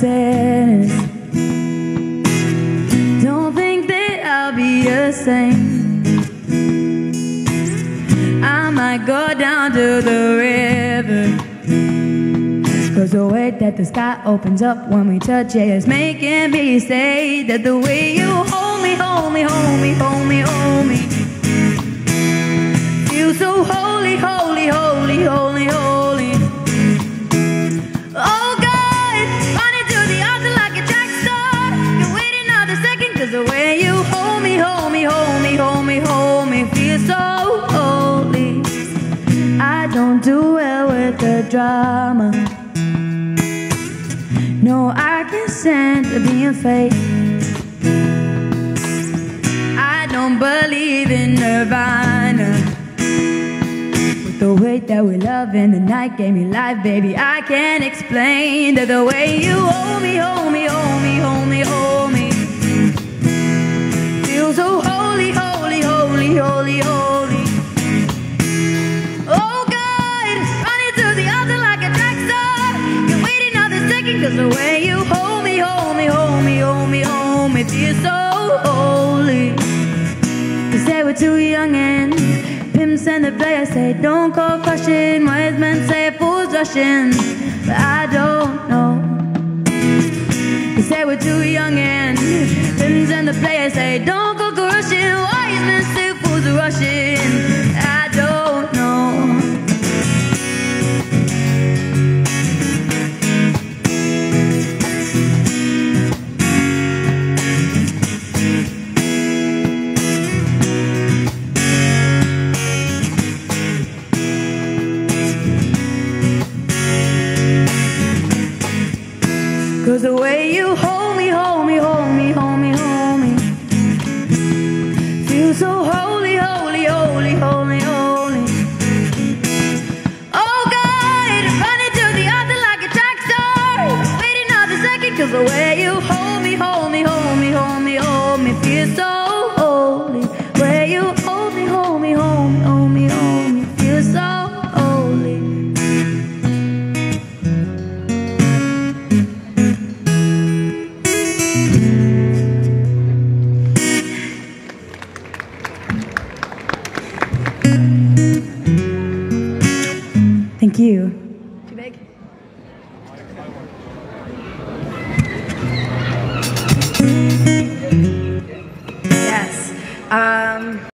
success. Don't think that I'll be the same. I might go down to the river. Cause the way that the sky opens up when we touch it is making me say that the way you hold me, hold me, hold me, hold me, hold me. Feel so holy, holy, holy, holy. Don't do well with the drama. No, I can't stand being fake. I don't believe in nirvana. But the way that we love in the night gave me life, baby. I can't explain that the way you hold me, hold me, hold me, hold me, hold me. Cause the way you hold me, hold me, hold me, hold me, hold me, feel so holy. They say we're too young and pimps and the players say don't go crushing. Wise men say fools rushing, but I don't know. They say we're too young and pimps and the players say don't go crushing. Wise men say fools rushing. Cause the way you hold me, hold me, hold me, hold me, hold me. Feel so holy, holy, holy, holy, holy. Oh God, running to the altar like a track star. Wait another second, cause the way you you. Too big? Yes. Um,